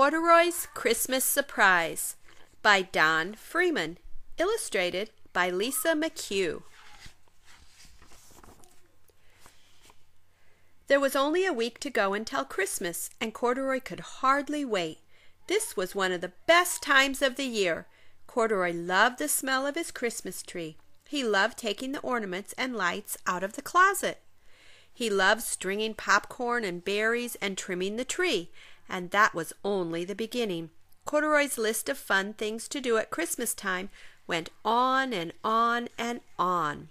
Corduroy's Christmas Surprise by Don Freeman, illustrated by Lisa McCue. There was only a week to go until Christmas, and Corduroy could hardly wait. This was one of the best times of the year. Corduroy loved the smell of his Christmas tree. He loved taking the ornaments and lights out of the closet. He loved stringing popcorn and berries and trimming the tree, and that was only the beginning. Corduroy's list of fun things to do at Christmas time went on and on and on.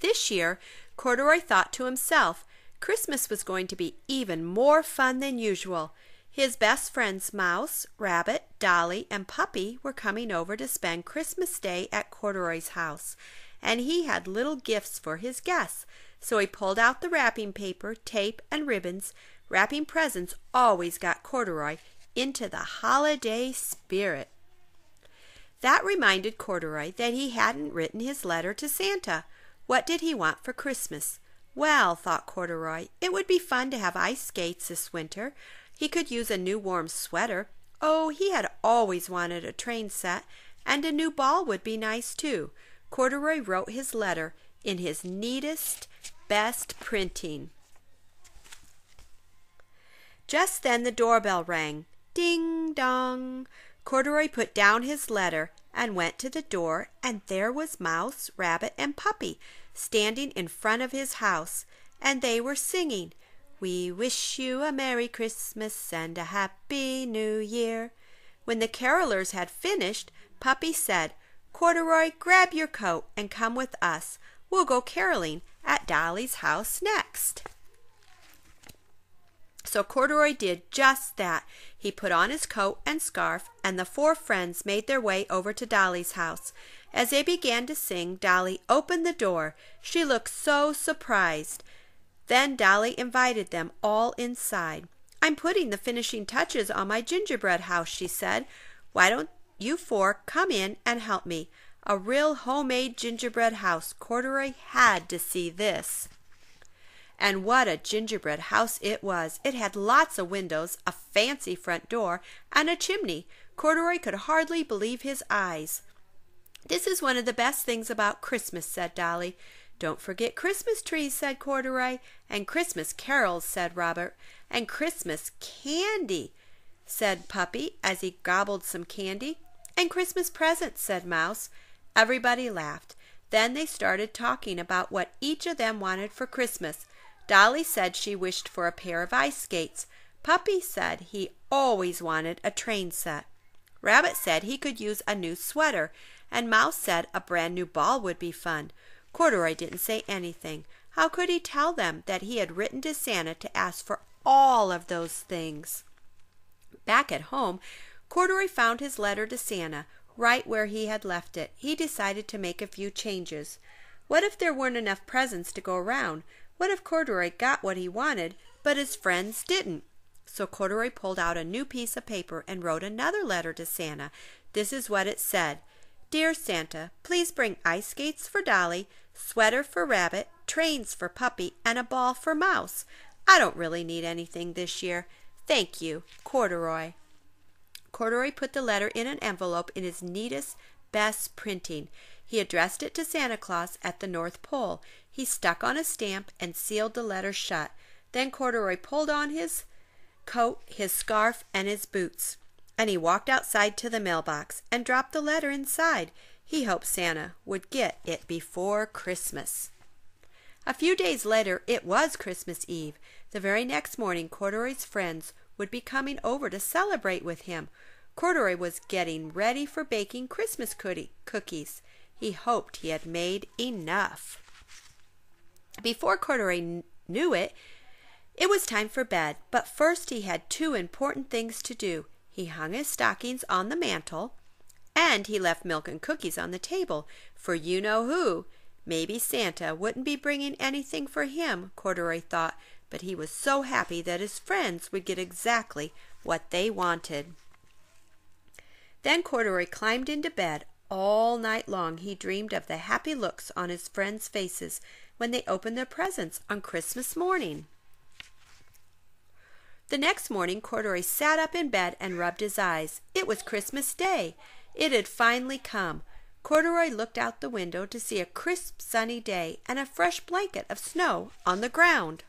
This year, Corduroy thought to himself, Christmas was going to be even more fun than usual. His best friends Mouse, Rabbit, Dolly, and Puppy were coming over to spend Christmas Day at Corduroy's house, and he had little gifts for his guests. So he pulled out the wrapping paper, tape, and ribbons, Wrapping presents always got Corduroy into the holiday spirit. That reminded Corduroy that he hadn't written his letter to Santa. What did he want for Christmas? Well, thought Corduroy, it would be fun to have ice skates this winter. He could use a new warm sweater. Oh, he had always wanted a train set, and a new ball would be nice too. Corduroy wrote his letter in his neatest, best printing. Just then the doorbell rang. Ding dong! Corduroy put down his letter and went to the door, and there was Mouse, Rabbit, and Puppy standing in front of his house, and they were singing, We wish you a Merry Christmas and a Happy New Year. When the carolers had finished, Puppy said, Corduroy, grab your coat and come with us. We'll go caroling at Dolly's house next. So Corduroy did just that. He put on his coat and scarf, and the four friends made their way over to Dolly's house. As they began to sing, Dolly opened the door. She looked so surprised. Then Dolly invited them all inside. I'm putting the finishing touches on my gingerbread house, she said. Why don't you four come in and help me? A real homemade gingerbread house. Corduroy had to see this. And what a gingerbread house it was! It had lots of windows, a fancy front door, and a chimney. Corduroy could hardly believe his eyes. This is one of the best things about Christmas, said Dolly. Don't forget Christmas trees, said Corduroy. And Christmas carols, said Rabbit. And Christmas candy, said Puppy as he gobbled some candy. And Christmas presents, said Mouse. Everybody laughed. Then they started talking about what each of them wanted for Christmas. Dolly said she wished for a pair of ice skates. Puppy said he always wanted a train set. Rabbit said he could use a new sweater, and Mouse said a brand new ball would be fun. Corduroy didn't say anything. How could he tell them that he had written to Santa to ask for all of those things? Back at home, Corduroy found his letter to Santa right where he had left it. He decided to make a few changes. What if there weren't enough presents to go around? What if Corduroy got what he wanted, but his friends didn't? So Corduroy pulled out a new piece of paper and wrote another letter to Santa. This is what it said Dear Santa, please bring ice skates for Dolly, sweater for Rabbit, trains for Puppy, and a ball for Mouse. I don't really need anything this year. Thank you, Corduroy. Corduroy put the letter in an envelope in his neatest, best printing. He addressed it to Santa Claus at the North Pole. He stuck on a stamp and sealed the letter shut. Then Corduroy pulled on his coat, his scarf, and his boots, and he walked outside to the mailbox and dropped the letter inside. He hoped Santa would get it before Christmas. A few days later it was Christmas Eve. The very next morning Corduroy's friends would be coming over to celebrate with him. Corduroy was getting ready for baking Christmas cookies. He hoped he had made enough. Before Corduroy knew it, it was time for bed, but first he had two important things to do. He hung his stockings on the mantel, and he left milk and cookies on the table, for you know who. Maybe Santa wouldn't be bringing anything for him, Corduroy thought, but he was so happy that his friends would get exactly what they wanted. Then Corduroy climbed into bed. All night long he dreamed of the happy looks on his friends' faces when they opened their presents on Christmas morning. The next morning Corduroy sat up in bed and rubbed his eyes. It was Christmas Day. It had finally come. Corduroy looked out the window to see a crisp sunny day and a fresh blanket of snow on the ground.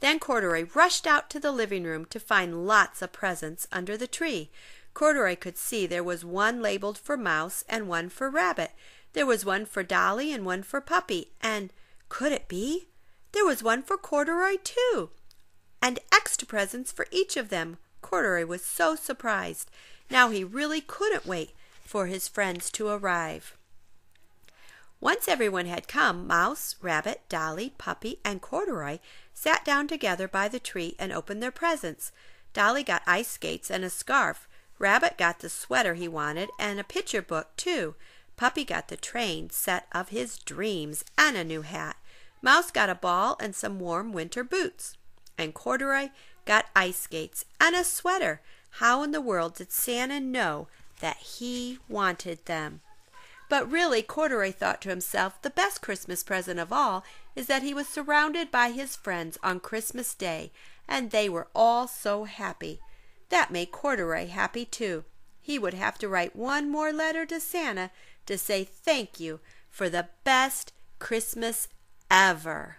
Then Corduroy rushed out to the living room to find lots of presents under the tree. Corduroy could see there was one labeled for Mouse and one for Rabbit. There was one for Dolly and one for Puppy, and could it be? There was one for Corduroy, too, and extra presents for each of them. Corduroy was so surprised. Now he really couldn't wait for his friends to arrive. Once everyone had come, Mouse, Rabbit, Dolly, Puppy, and Corduroy sat down together by the tree and opened their presents. Dolly got ice skates and a scarf. Rabbit got the sweater he wanted and a picture book, too. Puppy got the train set of his dreams and a new hat. Mouse got a ball and some warm winter boots. And Corduroy got ice skates and a sweater. How in the world did Santa know that he wanted them? But really, Corduroy thought to himself, the best Christmas present of all is that he was surrounded by his friends on Christmas Day, and they were all so happy. That made Corduroy happy too. He would have to write one more letter to Santa to say thank you for the best Christmas ever.